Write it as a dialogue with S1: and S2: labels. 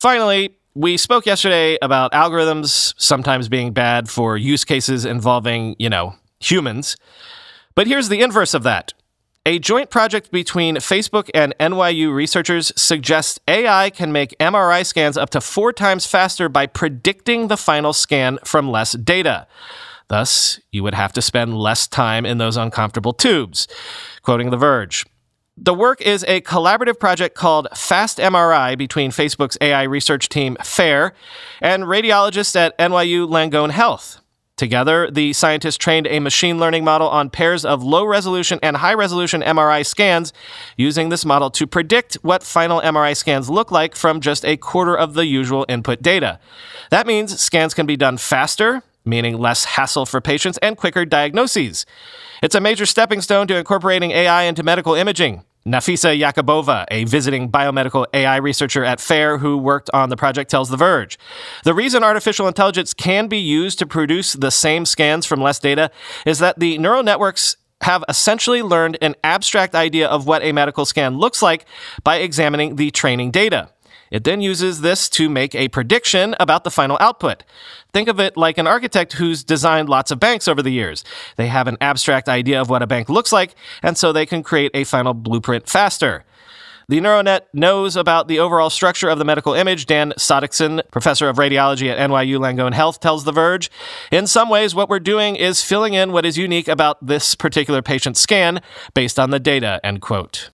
S1: Finally, we spoke yesterday about algorithms sometimes being bad for use cases involving, you know, humans. But here's the inverse of that. A joint project between Facebook and NYU researchers suggests AI can make MRI scans up to four times faster by predicting the final scan from less data. Thus, you would have to spend less time in those uncomfortable tubes. Quoting The Verge. The work is a collaborative project called Fast MRI between Facebook's AI research team, FAIR, and radiologists at NYU Langone Health. Together, the scientists trained a machine learning model on pairs of low resolution and high resolution MRI scans, using this model to predict what final MRI scans look like from just a quarter of the usual input data. That means scans can be done faster, meaning less hassle for patients and quicker diagnoses. It's a major stepping stone to incorporating AI into medical imaging. Nafisa Yakubova, a visiting biomedical AI researcher at FAIR who worked on the project, tells The Verge. The reason artificial intelligence can be used to produce the same scans from less data is that the neural networks have essentially learned an abstract idea of what a medical scan looks like by examining the training data. It then uses this to make a prediction about the final output. Think of it like an architect who's designed lots of banks over the years. They have an abstract idea of what a bank looks like, and so they can create a final blueprint faster. The neural net knows about the overall structure of the medical image. Dan Sodickson, professor of radiology at NYU Langone Health, tells The Verge. In some ways, what we're doing is filling in what is unique about this particular patient scan based on the data, end quote.